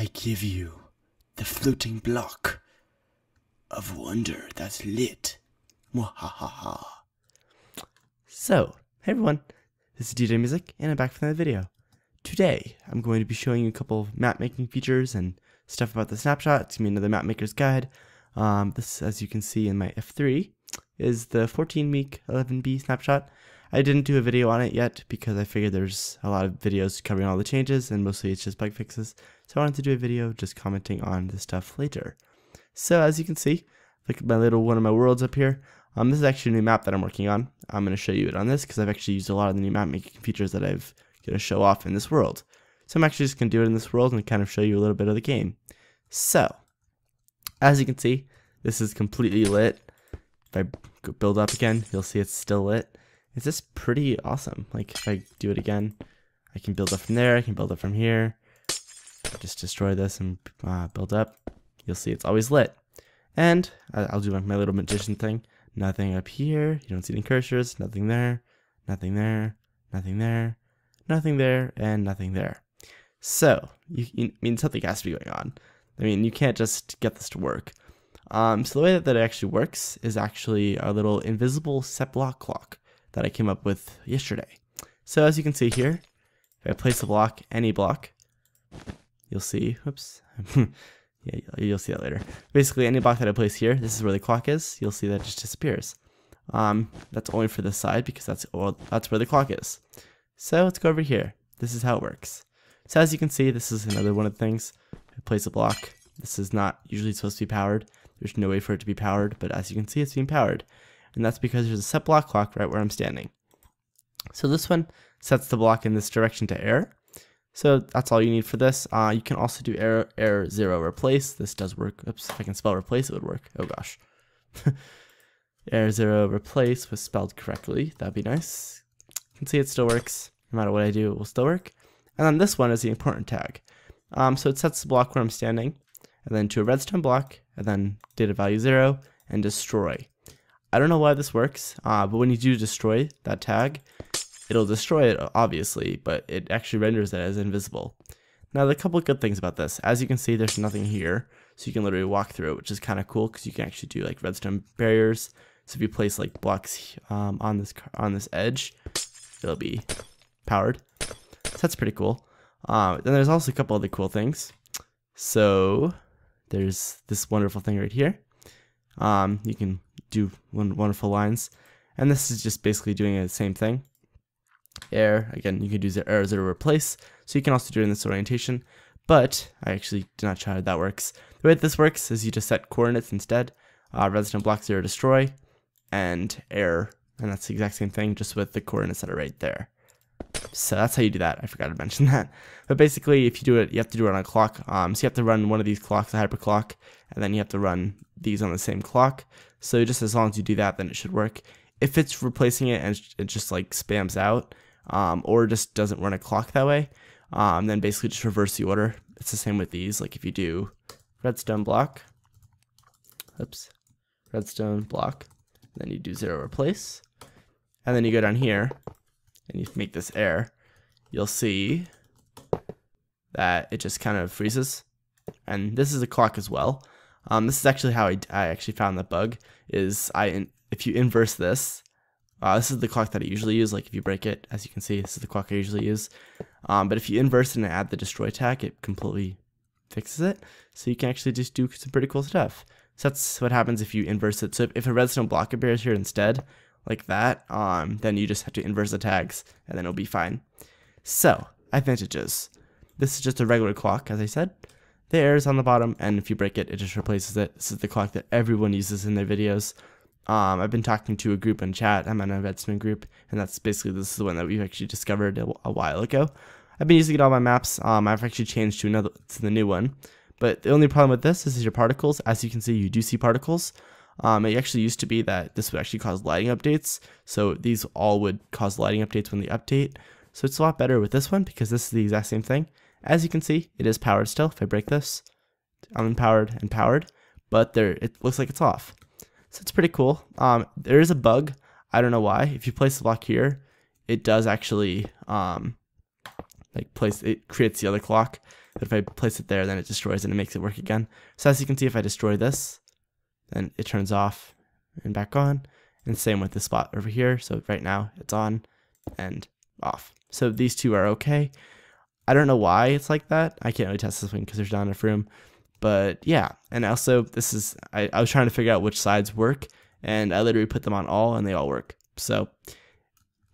I give you the floating block of wonder that's lit. Mwahaha. So, hey everyone, this is DJ Music, and I'm back for another video. Today, I'm going to be showing you a couple of map making features and stuff about the snapshot. It's going to be another map maker's guide. Um, this, as you can see in my F3, is the 14 week 11B snapshot. I didn't do a video on it yet because I figured there's a lot of videos covering all the changes and mostly it's just bug fixes. So I wanted to do a video just commenting on the stuff later. So as you can see, look at my little one of my worlds up here. Um, this is actually a new map that I'm working on. I'm going to show you it on this because I've actually used a lot of the new map making features that I've going to show off in this world. So I'm actually just going to do it in this world and kind of show you a little bit of the game. So, as you can see, this is completely lit. If I build up again, you'll see it's still lit. It's just pretty awesome. Like if I do it again, I can build up from there. I can build up from here. Just destroy this and uh, build up. You'll see it's always lit. And I'll do my little magician thing. Nothing up here. You don't see any cursors. Nothing there. Nothing there. Nothing there. Nothing there. And nothing there. So, you, you I mean, something has to be going on. I mean, you can't just get this to work. Um, so the way that, that it actually works is actually a little invisible set block clock that I came up with yesterday. So as you can see here, if I place a block, any block, you'll see, oops, yeah, you'll see that later. Basically, any block that I place here, this is where the clock is, you'll see that just disappears. Um, that's only for this side because that's well, that's where the clock is. So let's go over here. This is how it works. So as you can see, this is another one of the things. Place a block. This is not usually supposed to be powered. There's no way for it to be powered, but as you can see, it's being powered and that's because there's a set block clock right where I'm standing. So this one sets the block in this direction to error. So that's all you need for this. Uh, you can also do error, error zero replace. This does work. Oops, if I can spell replace, it would work. Oh gosh. error zero replace was spelled correctly. That'd be nice. You can see it still works. No matter what I do, it will still work. And then this one is the important tag. Um, so it sets the block where I'm standing, and then to a redstone block, and then data value zero, and destroy. I don't know why this works, uh, but when you do destroy that tag, it'll destroy it, obviously, but it actually renders it as invisible. Now, are a couple of good things about this. As you can see, there's nothing here, so you can literally walk through it, which is kind of cool because you can actually do like redstone barriers. So if you place like blocks um, on this on this edge, it'll be powered. So that's pretty cool. Uh, then there's also a couple other cool things. So there's this wonderful thing right here. Um, you can do wonderful lines. And this is just basically doing the same thing. Air, again, you use error zero replace. So you can also do it in this orientation. But I actually did not show how that works. The way that this works is you just set coordinates instead. Uh, redstone block zero destroy and air. And that's the exact same thing, just with the coordinates that are right there. So that's how you do that. I forgot to mention that. But basically, if you do it, you have to do it on a clock. Um, so you have to run one of these clocks, a hyperclock, and then you have to run these on the same clock. So just as long as you do that, then it should work. If it's replacing it and it just like spams out, um, or just doesn't run a clock that way, um, then basically just reverse the order. It's the same with these. Like if you do redstone block, oops, redstone block, then you do zero replace, and then you go down here and you make this air, you'll see that it just kind of freezes. And this is a clock as well. Um, this is actually how I, I actually found the bug. Is I if you inverse this, uh, this is the clock that I usually use. Like if you break it, as you can see, this is the clock I usually use. Um, but if you inverse it and add the destroy tag, it completely fixes it. So you can actually just do some pretty cool stuff. So that's what happens if you inverse it. So if a redstone block appears here instead, like that, um, then you just have to inverse the tags and then it'll be fine. So, advantages. This is just a regular clock, as I said. The air is on the bottom, and if you break it, it just replaces it. This is the clock that everyone uses in their videos. Um, I've been talking to a group in chat. I'm in a redstone group, and that's basically this is the one that we've actually discovered a, a while ago. I've been using it on my maps. Um, I've actually changed to another to the new one. But the only problem with this is your particles. As you can see, you do see particles. Um, it actually used to be that this would actually cause lighting updates. So these all would cause lighting updates when they update. So it's a lot better with this one because this is the exact same thing. As you can see, it is powered still. If I break this, I'm unpowered and powered, but there it looks like it's off. So it's pretty cool. Um, there is a bug. I don't know why. If you place the block here, it does actually um, like place it creates the other clock. But if I place it there, then it destroys and it makes it work again. So as you can see, if I destroy this, then it turns off and back on. And same with the spot over here. So right now it's on and off. So these two are okay. I don't know why it's like that. I can't really test this one because there's not enough room. But yeah, and also this is, I, I was trying to figure out which sides work and I literally put them on all and they all work. So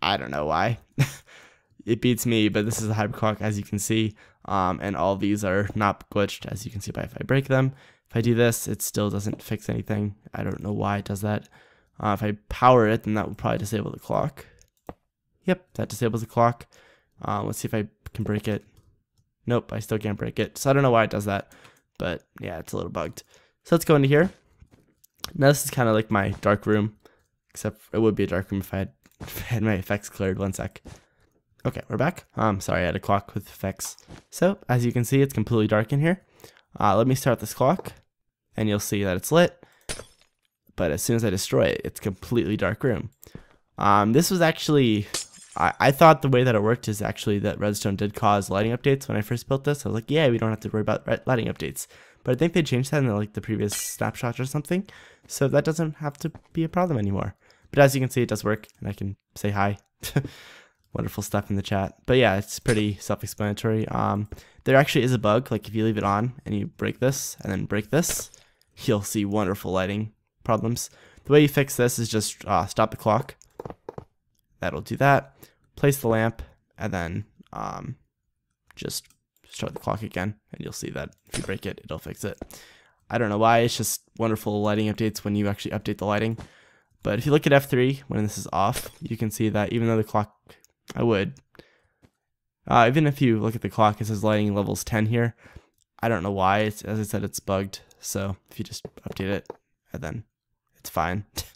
I don't know why. it beats me, but this is a hybrid clock as you can see. Um, and all these are not glitched as you can see by if I break them. If I do this, it still doesn't fix anything. I don't know why it does that. Uh, if I power it, then that will probably disable the clock. Yep, that disables the clock. Uh, let's see if I can break it. Nope, I still can't break it. So I don't know why it does that, but yeah, it's a little bugged. So let's go into here. Now this is kind of like my dark room, except it would be a dark room if I had, if I had my effects cleared. One sec. Okay, we're back. Um, sorry, I had a clock with effects. So as you can see, it's completely dark in here. Uh, let me start this clock, and you'll see that it's lit. But as soon as I destroy it, it's completely dark room. Um, this was actually, I, I thought the way that it worked is actually that Redstone did cause lighting updates when I first built this. I was like, yeah, we don't have to worry about lighting updates. But I think they changed that in like the previous snapshot or something. So that doesn't have to be a problem anymore. But as you can see, it does work, and I can say hi. Wonderful stuff in the chat. But yeah, it's pretty self-explanatory. Um, there actually is a bug, like if you leave it on and you break this and then break this, you'll see wonderful lighting problems. The way you fix this is just uh, stop the clock. That'll do that. Place the lamp, and then um, just start the clock again, and you'll see that if you break it, it'll fix it. I don't know why, it's just wonderful lighting updates when you actually update the lighting. But if you look at F3, when this is off, you can see that even though the clock, I would, uh, even if you look at the clock, it says lighting levels 10 here. I don't know why, it's, as I said, it's bugged. So if you just update it, and then it's fine.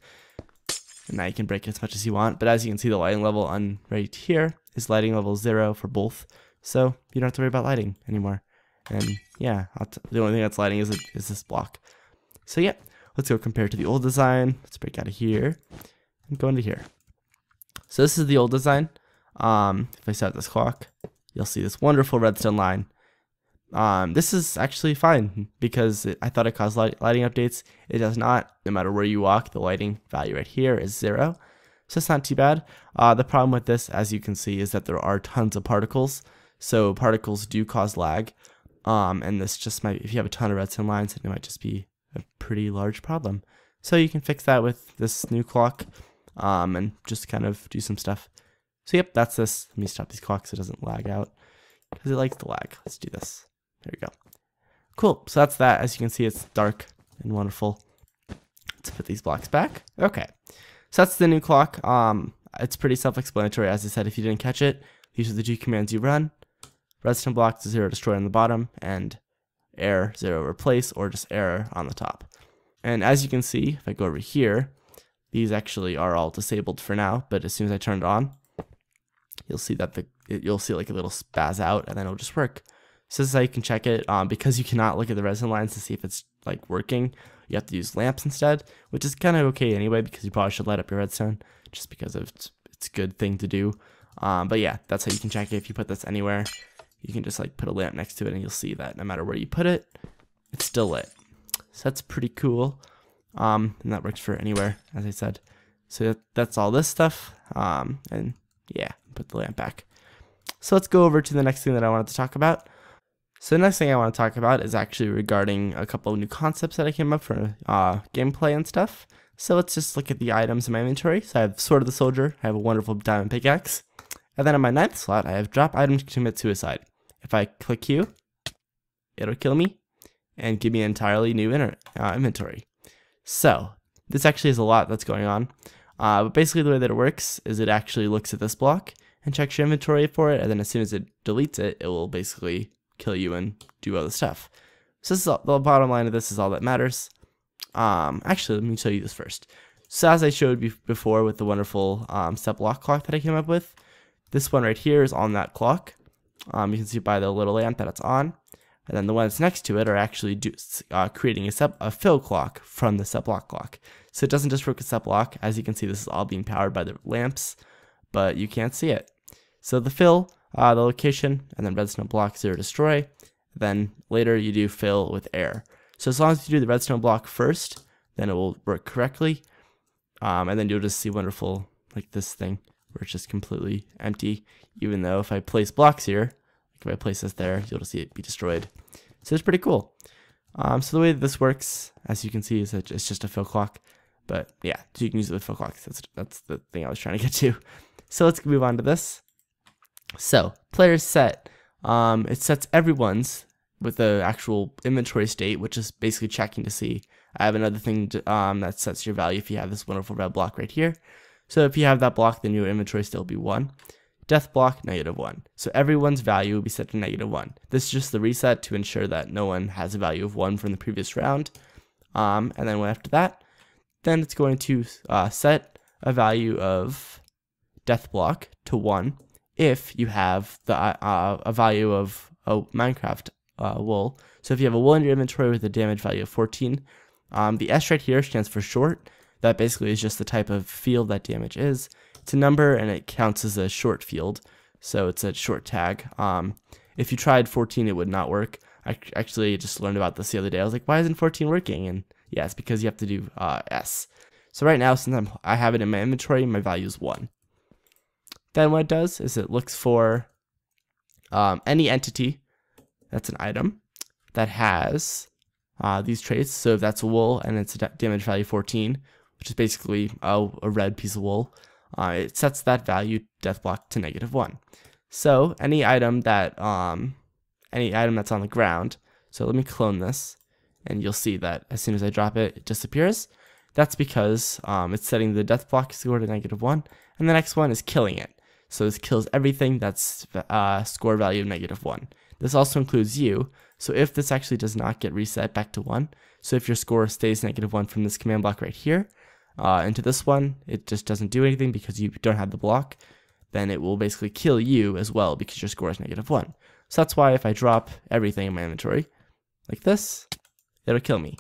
and now you can break it as much as you want. But as you can see, the lighting level on right here is lighting level 0 for both. So you don't have to worry about lighting anymore. And yeah, the only thing that's lighting is, is this block. So yeah, let's go compare to the old design. Let's break out of here and go into here. So this is the old design. Um, if I set this clock, you'll see this wonderful redstone line. Um, this is actually fine because it, I thought it caused light, lighting updates. It does not. No matter where you walk, the lighting value right here is zero. So it's not too bad. Uh, the problem with this, as you can see, is that there are tons of particles. So particles do cause lag. Um, and this just might, if you have a ton of redstone lines, it might just be a pretty large problem. So you can fix that with this new clock um, and just kind of do some stuff. So yep, that's this. Let me stop these clocks so it doesn't lag out because it likes to lag. Let's do this. There we go. Cool. So that's that. As you can see, it's dark and wonderful. Let's put these blocks back. Okay. So that's the new clock. Um, it's pretty self-explanatory. As I said, if you didn't catch it, these are the two commands you run redstone block to zero destroy on the bottom, and error zero replace, or just error on the top. And as you can see, if I go over here, these actually are all disabled for now, but as soon as I turn it on, you'll see that the you'll see like a little spaz out, and then it'll just work. So this is how you can check it. Um, because you cannot look at the redstone lines to see if it's like working, you have to use lamps instead, which is kind of okay anyway because you probably should light up your redstone just because it's, it's a good thing to do. Um, but yeah, that's how you can check it if you put this anywhere you can just like put a lamp next to it and you'll see that no matter where you put it, it's still lit. So that's pretty cool. Um, and that works for anywhere, as I said. So that's all this stuff. Um, and yeah, put the lamp back. So let's go over to the next thing that I wanted to talk about. So the next thing I want to talk about is actually regarding a couple of new concepts that I came up for uh, gameplay and stuff. So let's just look at the items in my inventory. So I have Sword of the Soldier, I have a wonderful diamond pickaxe, and then on my ninth slot, I have drop item to commit suicide. If I click Q, it'll kill me and give me an entirely new uh, inventory. So this actually is a lot that's going on. Uh, but basically the way that it works is it actually looks at this block and checks your inventory for it. And then as soon as it deletes it, it will basically kill you and do other stuff. So this is all, the bottom line of this is all that matters. Um, actually, let me show you this first. So as I showed before with the wonderful um, set block clock that I came up with, this one right here is on that clock. Um, you can see by the little lamp that it's on. And then the ones next to it are actually do, uh, creating a, sub, a fill clock from the set block clock. So it doesn't just work with set block. As you can see, this is all being powered by the lamps, but you can't see it. So the fill, uh, the location, and then redstone block zero destroy. Then later you do fill with air. So as long as you do the redstone block first, then it will work correctly. Um, and then you'll just see wonderful, like this thing, where it's just completely empty. Even though if I place blocks here, like if I place this there, you'll see it be destroyed. So it's pretty cool. Um, so the way this works, as you can see, is that it's just a fill clock. But yeah, so you can use it with fill clocks. That's, that's the thing I was trying to get to. So let's move on to this. So players set, um, it sets everyone's with the actual inventory state, which is basically checking to see. I have another thing to, um, that sets your value if you have this wonderful red block right here. So if you have that block, then your inventory still be 1. Death block, negative 1. So everyone's value will be set to negative 1. This is just the reset to ensure that no one has a value of 1 from the previous round. Um, and then after that, then it's going to uh, set a value of death block to 1 if you have the uh, a value of a Minecraft uh, wool. So if you have a wool in your inventory with a damage value of 14, um, the S right here stands for short. That basically is just the type of field that damage is. It's a number and it counts as a short field. So it's a short tag. Um, if you tried 14, it would not work. I actually just learned about this the other day. I was like, why isn't 14 working? And yeah, it's because you have to do uh, S. So right now, since I'm, I have it in my inventory, my value is 1. Then what it does is it looks for um, any entity that's an item that has uh, these traits. So if that's wool and it's a damage value 14, which is basically a, a red piece of wool, uh, it sets that value death block to negative 1. So any item that um, any item that's on the ground. So let me clone this, and you'll see that as soon as I drop it, it disappears. That's because um, it's setting the death block score to negative 1, and the next one is killing it. So this kills everything that's uh, score value negative 1. This also includes you, so if this actually does not get reset back to 1, so if your score stays negative 1 from this command block right here, uh, into this one, it just doesn't do anything because you don't have the block, then it will basically kill you as well because your score is negative 1. So that's why if I drop everything in my inventory, like this, it'll kill me.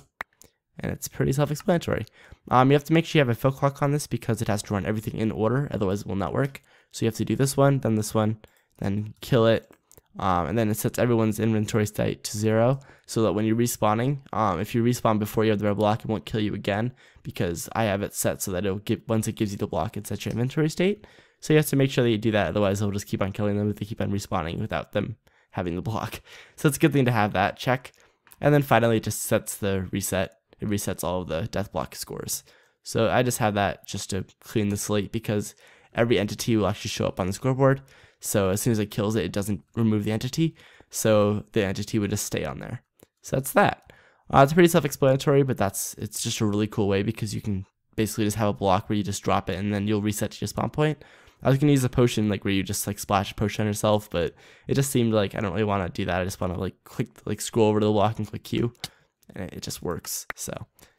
And it's pretty self-explanatory. Um, you have to make sure you have a fill clock on this because it has to run everything in order, otherwise it will not work. So you have to do this one, then this one, then kill it, um, and then it sets everyone's inventory state to zero so that when you're respawning, um, if you respawn before you have the red block, it won't kill you again because I have it set so that it'll give once it gives you the block, it sets your inventory state. So you have to make sure that you do that, otherwise it'll just keep on killing them if they keep on respawning without them having the block. So it's a good thing to have that check. And then finally it just sets the reset. It resets all of the death block scores. So I just have that just to clean the slate because every entity will actually show up on the scoreboard. So as soon as it kills it, it doesn't remove the entity. So the entity would just stay on there. So that's that. Uh, it's pretty self-explanatory, but that's it's just a really cool way because you can basically just have a block where you just drop it and then you'll reset to your spawn point. I was gonna use a potion like where you just like splash a potion on yourself, but it just seemed like I don't really want to do that. I just want to like click like scroll over to the block and click Q, and it just works. So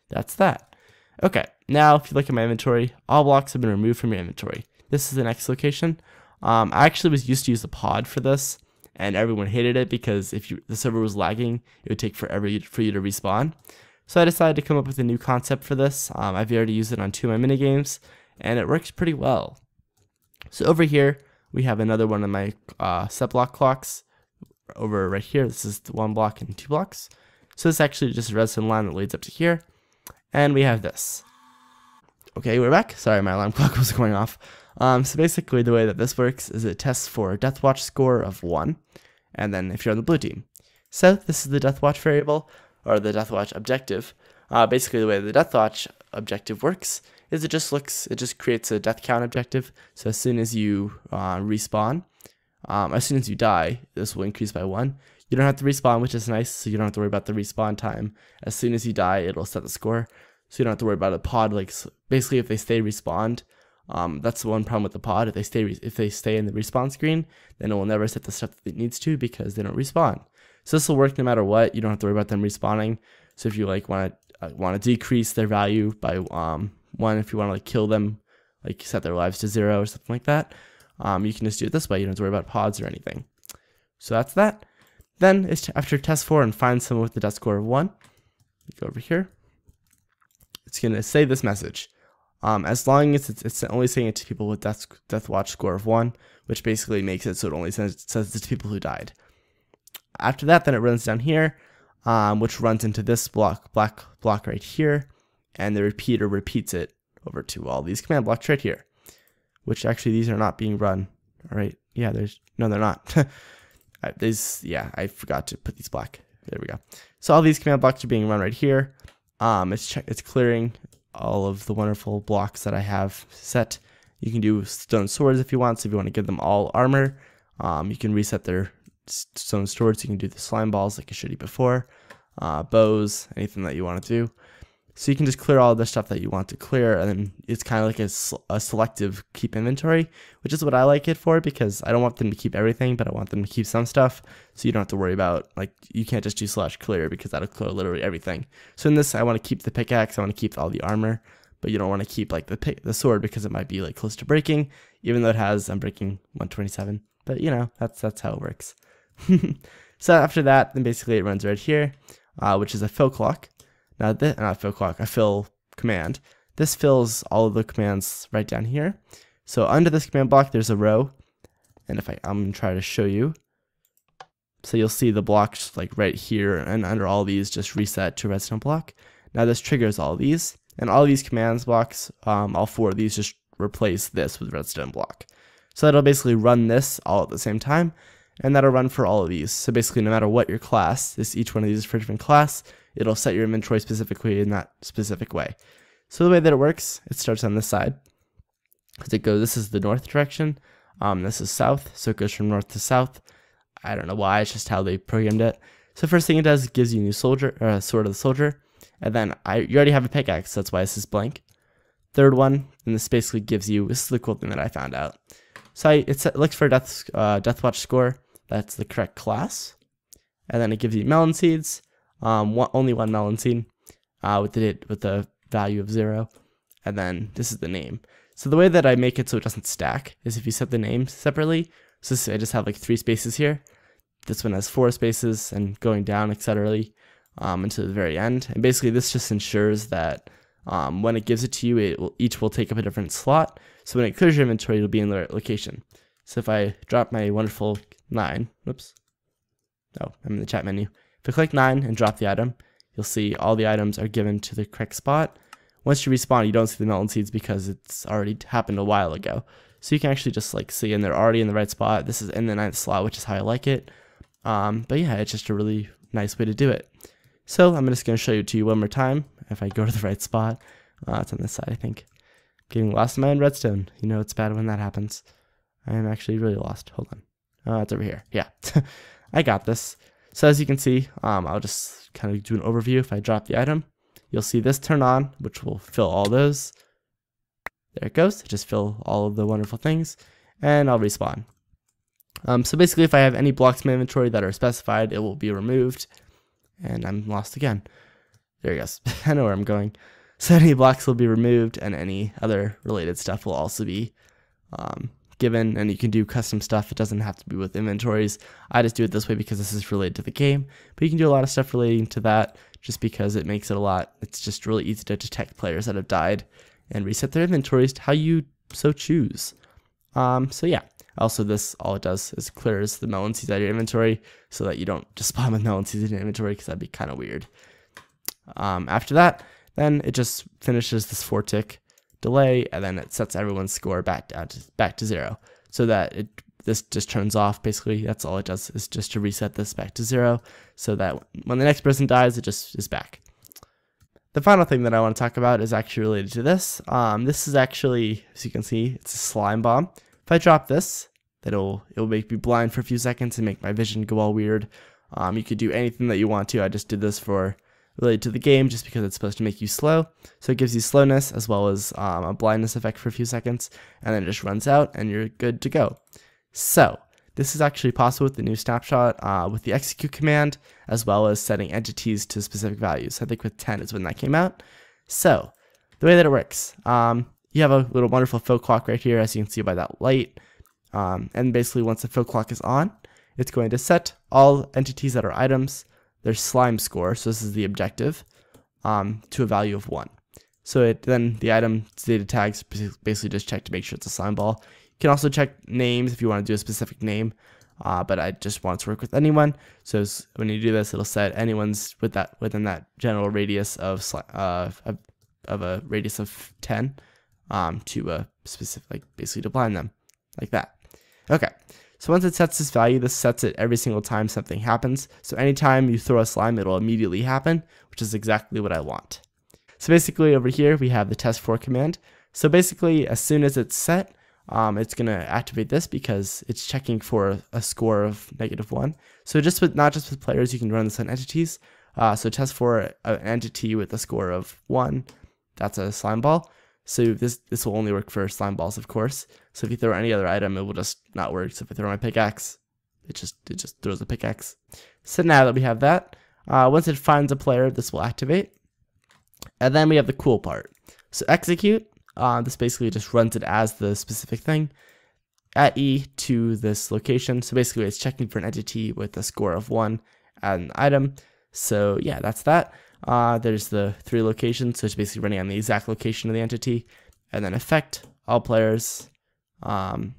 that's that. Okay, now if you look at my inventory, all blocks have been removed from your inventory. This is the next location. Um, I actually was used to use the pod for this, and everyone hated it because if you, the server was lagging, it would take forever for you to respawn. So I decided to come up with a new concept for this. Um, I've already used it on two of my minigames, and it works pretty well. So over here, we have another one of my uh, set block clocks over right here. This is one block and two blocks. So this is actually just a redstone line that leads up to here. And we have this. Okay, we're back. Sorry, my alarm clock was going off. Um, so basically the way that this works is it tests for a Deathwatch score of 1, and then if you're on the blue team. So this is the Deathwatch variable, or the Deathwatch objective. Uh, basically the way the Deathwatch objective works is it just looks, it just creates a death count objective. So as soon as you uh, respawn, um, as soon as you die, this will increase by 1. You don't have to respawn, which is nice, so you don't have to worry about the respawn time. As soon as you die, it'll set the score, so you don't have to worry about a pod. Like basically, if they stay respawned, um, that's the one problem with the pod. If they stay if they stay in the respawn screen, then it will never set the stuff that it needs to because they don't respawn. So this will work no matter what. You don't have to worry about them respawning. So if you like want to uh, want to decrease their value by um, one, if you want to like kill them, like set their lives to zero or something like that, um, you can just do it this way. You don't have to worry about pods or anything. So that's that. Then it's after test for and find someone with the death score of one. Go over here. It's gonna say this message. Um, as long as it's, it's, only saying it to people with death, death watch score of 1, which basically makes it so it only says, says it to people who died. after that, then it runs down here, um, which runs into this block, black block right here, and the repeater repeats it over to all these command blocks right here, which actually these are not being run. All right, yeah, there's no, they're not. these, yeah, I forgot to put these black. There we go. So all these command blocks are being run right here. Um, it's it's clearing all of the wonderful blocks that I have set. You can do stone swords if you want. So if you want to give them all armor, um, you can reset their stone swords. You can do the slime balls like I showed you before, uh, bows, anything that you want to do. So you can just clear all the stuff that you want to clear, and then it's kind of like a, a, selective keep inventory, which is what I like it for because I don't want them to keep everything, but I want them to keep some stuff, so you don't have to worry about like you can't just do slash clear because that'll clear literally everything. So in this, I want to keep the pickaxe, I want to keep all the armor, but you don't want to keep like the pick, the sword because it might be like close to breaking, even though it has Unbreaking 127. But you know that's that's how it works. so after that, then basically it runs right here, uh, which is a fill clock. Now this, not fill clock, a fill command. This fills all of the commands right down here. So under this command block, there's a row. And if I, I'm gonna try to show you. So you'll see the blocks like right here and under all these just reset to redstone block. Now this triggers all these and all these commands blocks, um, all four of these just replace this with redstone block. So that'll basically run this all at the same time and that'll run for all of these. So basically no matter what your class, this each one of these is for a different class, it'll set your inventory specifically in that specific way. So the way that it works, it starts on this side. Because it goes, this is the north direction. Um, this is south, so it goes from north to south. I don't know why, it's just how they programmed it. So first thing it does, it gives you a new soldier, or uh, sword of the soldier. And then I, you already have a pickaxe, that's why this is blank. Third one, and this basically gives you, this is the cool thing that I found out. So I, it looks for death, uh, death watch score, that's the correct class. And then it gives you melon seeds, um, one, only one melon seed uh, with the with the value of zero, and then this is the name. So the way that I make it so it doesn't stack is if you set the names separately. So I just have like three spaces here. This one has four spaces and going down, etc. Um, until the very end. And basically, this just ensures that um, when it gives it to you, it will, each will take up a different slot. So when it clears your inventory, it'll be in the right location. So if I drop my wonderful nine, whoops, oh, I'm in the chat menu. If I click 9 and drop the item, you'll see all the items are given to the correct spot. Once you respawn, you don't see the melon seeds because it's already happened a while ago. So you can actually just like see and they're already in the right spot. This is in the ninth slot, which is how I like it. Um, but yeah, it's just a really nice way to do it. So I'm just going to show you to you one more time. If I go to the right spot, uh, it's on this side, I think. Getting lost in my own redstone. You know, it's bad when that happens. I am actually really lost. Hold on. Uh, it's over here. Yeah, I got this. So as you can see, um, I'll just kind of do an overview. If I drop the item, you'll see this turn on, which will fill all those. There it goes. Just fill all of the wonderful things, and I'll respawn. Um, so basically, if I have any blocks in my inventory that are specified, it will be removed, and I'm lost again. There he goes. I know where I'm going. So any blocks will be removed, and any other related stuff will also be um, given and you can do custom stuff. It doesn't have to be with inventories. I just do it this way because this is related to the game, but you can do a lot of stuff relating to that just because it makes it a lot. It's just really easy to detect players that have died and reset their inventories to how you so choose. Um, so yeah, also this, all it does is clears the melon seeds out of your inventory so that you don't just spawn with melon seeds in your inventory because that'd be kind of weird. Um, after that, then it just finishes this four tick delay, and then it sets everyone's score back down to, back to zero, so that it this just turns off. Basically, that's all it does is just to reset this back to zero, so that when the next person dies, it just is back. The final thing that I want to talk about is actually related to this. Um, this is actually, as you can see, it's a slime bomb. If I drop this, that'll it'll make me blind for a few seconds and make my vision go all weird. Um, you could do anything that you want to. I just did this for related to the game just because it's supposed to make you slow. So it gives you slowness as well as um, a blindness effect for a few seconds, and then it just runs out and you're good to go. So this is actually possible with the new snapshot uh, with the execute command, as well as setting entities to specific values. I think with 10 is when that came out. So the way that it works, um, you have a little wonderful fill clock right here, as you can see by that light. Um, and basically once the fill clock is on, it's going to set all entities that are items their slime score, so this is the objective, um, to a value of 1. So it, then the item data tags basically just check to make sure it's a slime ball. You can also check names if you want to do a specific name. uh, but I just want to work with anyone. So when you do this, it'll set anyone's with that within that general radius of uh, of, a radius of 10 um, to a specific, like basically to blind them like that. Okay, so once it sets this value, this sets it every single time something happens. So anytime you throw a slime, it'll immediately happen, which is exactly what I want. So basically over here, we have the test for command. So basically, as soon as it's set, um, it's going to activate this because it's checking for a score of negative one. So just with not just with players, you can run this on entities. Uh, so test for an entity with a score of one, that's a slime ball. So this this will only work for slime balls, of course. So if you throw any other item, it will just not work. So if I throw my pickaxe, it just it just throws a pickaxe. So now that we have that, uh, once it finds a player, this will activate. And then we have the cool part. So execute, uh, this basically just runs it as the specific thing at E to this location. So basically it's checking for an entity with a score of one and an item. So yeah, that's that. Uh, there's the three locations, so it's basically running on the exact location of the entity. And then effect, all players. Um,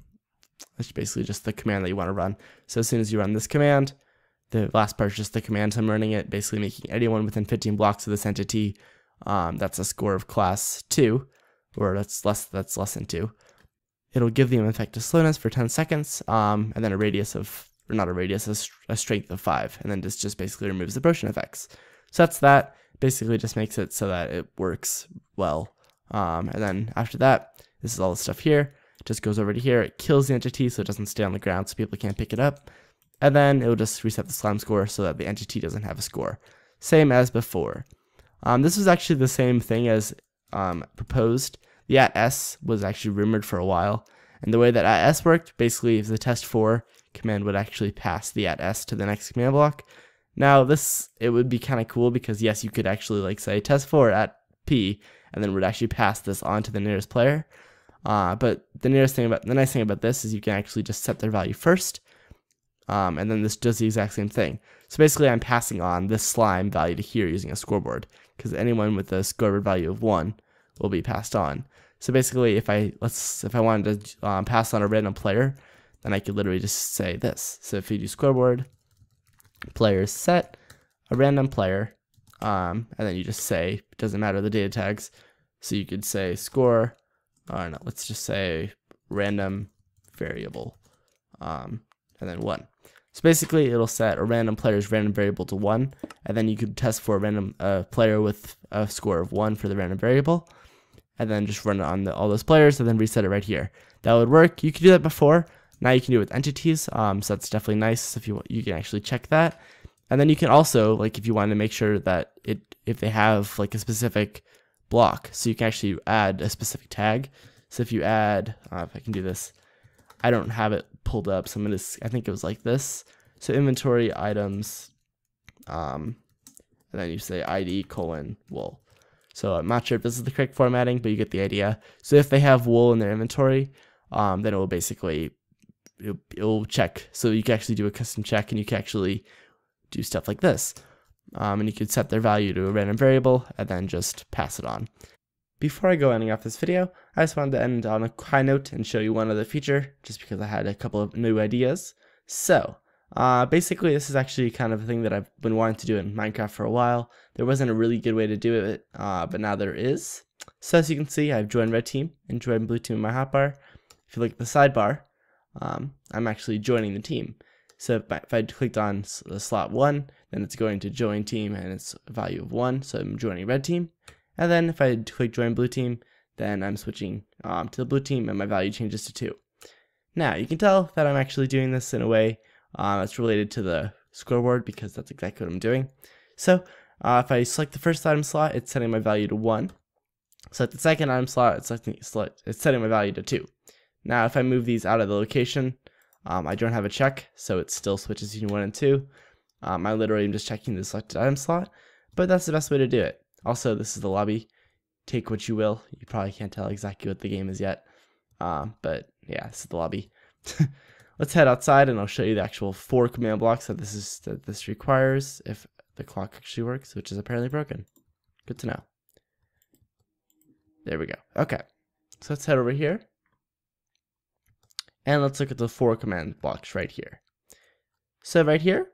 it's basically just the command that you want to run. So as soon as you run this command, the last part is just the command I'm running it, basically making anyone within 15 blocks of this entity um, that's a score of class 2, or that's less that's less than 2. It'll give them effective slowness for 10 seconds, um, and then a radius of, or not a radius, a, a strength of 5, and then this just basically removes the potion effects. So that's that. Basically just makes it so that it works well. Um, and then after that, this is all the stuff here. It just goes over to here. It kills the entity so it doesn't stay on the ground so people can't pick it up. And then it will just reset the slime score so that the entity doesn't have a score. Same as before. Um, this was actually the same thing as um, proposed. The at s was actually rumored for a while. And the way that at s worked, basically, if the test for command would actually pass the at s to the next command block. Now, this, it would be kind of cool because, yes, you could actually, like, say test for at p, and then would actually pass this on to the nearest player. Uh, but the nearest thing about, the nice thing about this is you can actually just set their value first, um, and then this does the exact same thing. So basically, I'm passing on this slime value to here using a scoreboard because anyone with a scoreboard value of one will be passed on. So basically, if I let's if I wanted to um, pass on a random player, then I could literally just say this. So if you do scoreboard, players set a random player, um, and then you just say it doesn't matter the data tags. So you could say score, or no, let's just say random variable, um, and then one. So basically, it'll set a random player's random variable to 1, and then you could test for a random uh, player with a score of 1 for the random variable, and then just run it on the, all those players, and then reset it right here. That would work. You could do that before. Now you can do it with entities, um, so that's definitely nice if you you can actually check that. And then you can also, like, if you want to make sure that it, if they have like a specific block, so you can actually add a specific tag. So if you add, uh, if I can do this, I don't have it pulled up, so I'm gonna. I think it was like this. So inventory items, um, and then you say ID colon wool. So I'm not sure if this is the correct formatting, but you get the idea. So if they have wool in their inventory, um, then it will basically it'll, it'll check. So you can actually do a custom check, and you can actually do stuff like this. Um, and you could set their value to a random variable and then just pass it on. Before I go ending off this video, I just wanted to end on a high note and show you one other feature, just because I had a couple of new ideas. So, uh, basically this is actually kind of a thing that I've been wanting to do in Minecraft for a while. There wasn't a really good way to do it, uh, but now there is. So as you can see, I've joined red team and joined blue team in my hotbar. If you look at the sidebar, um, I'm actually joining the team. So if I, if I clicked on the slot 1, then it's going to join team and it's a value of 1, so I'm joining red team. And then if I click join blue team, then I'm switching um, to the blue team and my value changes to 2. Now, you can tell that I'm actually doing this in a way uh, that's related to the scoreboard because that's exactly what I'm doing. So, uh, if I select the first item slot, it's setting my value to 1. Select the second item slot, it's, setting my value to 2. Now, if I move these out of the location, um, I don't have a check, so it still switches between 1 and 2. Um, I literally am just checking the selected item slot, but that's the best way to do it. Also, this is the lobby. Take what you will. You probably can't tell exactly what the game is yet. Um, but yeah, this is the lobby. Let's head outside and I'll show you the actual four command blocks that this is that this requires if the clock actually works, which is apparently broken. Good to know. There we go. Okay. So let's head over here. And let's look at the four command blocks right here. So right here,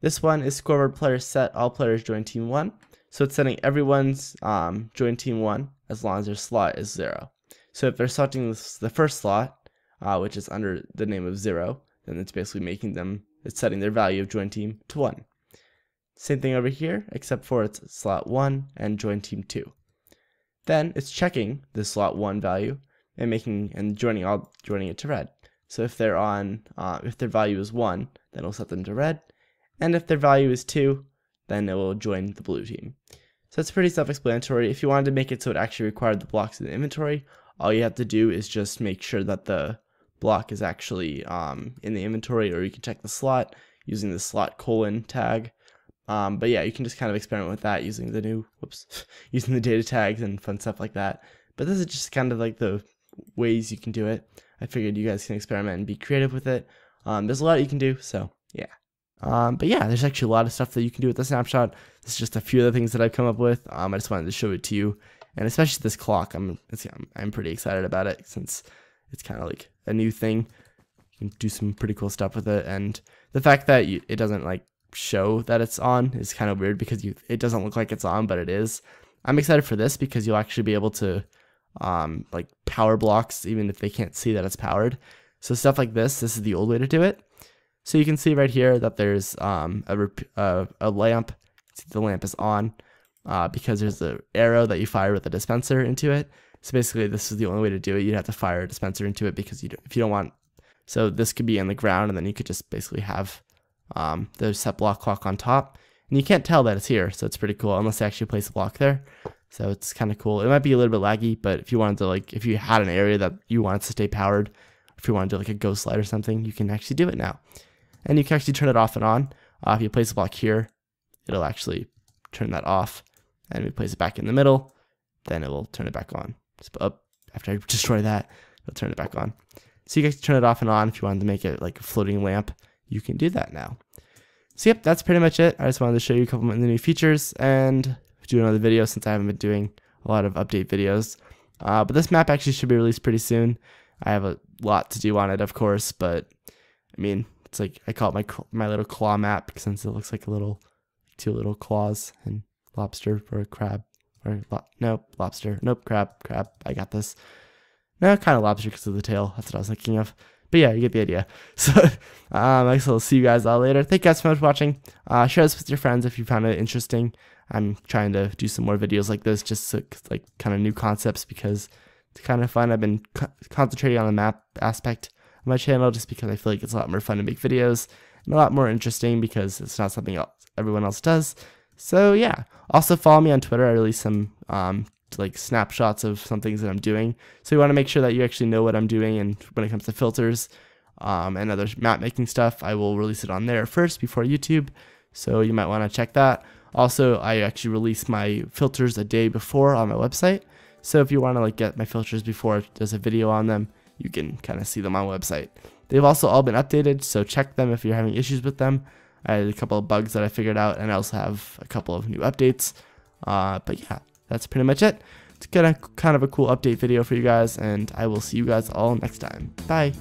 this one is scoreboard player set, all players join team one. So it's setting everyone's um, join team one as long as their slot is zero. So if they're selecting the first slot, uh, which is under the name of zero, then it's basically making them, it's setting their value of join team to one. Same thing over here, except for it's slot one and join team two. Then it's checking the slot one value and making and joining all joining it to red. So if they're on, uh, if their value is one, then it'll set them to red, and if their value is two, then it will join the blue team. So it's pretty self-explanatory. If you wanted to make it so it actually required the blocks in the inventory, all you have to do is just make sure that the block is actually um, in the inventory, or you can check the slot using the slot colon tag. Um, but yeah, you can just kind of experiment with that using the new, whoops, using the data tags and fun stuff like that. But this is just kind of like the ways you can do it. I figured you guys can experiment and be creative with it. Um, there's a lot you can do, so yeah. Um, but yeah, there's actually a lot of stuff that you can do with the snapshot. This is just a few of the things that I've come up with. Um, I just wanted to show it to you, and especially this clock. I'm I'm, I'm pretty excited about it since it's kind of like a new thing. You can do some pretty cool stuff with it, and the fact that you, it doesn't like show that it's on is kind of weird because you it doesn't look like it's on, but it is. I'm excited for this because you'll actually be able to um, like power blocks even if they can't see that it's powered. So stuff like this, this is the old way to do it. So you can see right here that there's um, a, uh, a lamp. See the lamp is on uh, because there's an arrow that you fire with a dispenser into it. So basically, this is the only way to do it. You'd have to fire a dispenser into it because you if you don't want. So this could be in the ground, and then you could just basically have um, the set block clock on top. And you can't tell that it's here, so it's pretty cool unless they actually place a block there. So it's kind of cool. It might be a little bit laggy, but if you wanted to like, if you had an area that you wanted to stay powered, if you wanted to do like a ghost light or something, you can actually do it now and you can actually turn it off and on. Uh, if you place a block here, it'll actually turn that off, and if you place it back in the middle, then it will turn it back on. Up after I destroy that, it'll turn it back on. So you can turn it off and on if you wanted to make it like a floating lamp. You can do that now. So yep, that's pretty much it. I just wanted to show you a couple of the new features and do another video since I haven't been doing a lot of update videos. Uh, but this map actually should be released pretty soon. I have a lot to do on it, of course, but I mean, it's like I call it my my little claw map since it looks like a little two little claws and lobster or crab or lo nope lobster nope crab crab. I got this. No, kind of lobster because of the tail. That's what I was thinking of. But yeah, you get the idea. So, um, I will see you guys all later. Thank you guys so much for watching. Uh, share this with your friends if you found it interesting. I'm trying to do some more videos like this, just to, like kind of new concepts because it's kind of fun. I've been co concentrating on the map aspect of my channel just because I feel like it's a lot more fun to make videos and a lot more interesting because it's not something else everyone else does. So yeah, also follow me on Twitter. I release some um, like snapshots of some things that I'm doing. So you want to make sure that you actually know what I'm doing. And when it comes to filters um, and other map making stuff, I will release it on there first before YouTube. So you might want to check that. Also, I actually release my filters a day before on my website. So if you want to like get my filters before there's a video on them, you can kind of see them on website. They've also all been updated, so check them if you're having issues with them. I had a couple of bugs that I figured out, and I also have a couple of new updates. Uh, but yeah, that's pretty much it. It's kind of kind of a cool update video for you guys, and I will see you guys all next time. Bye.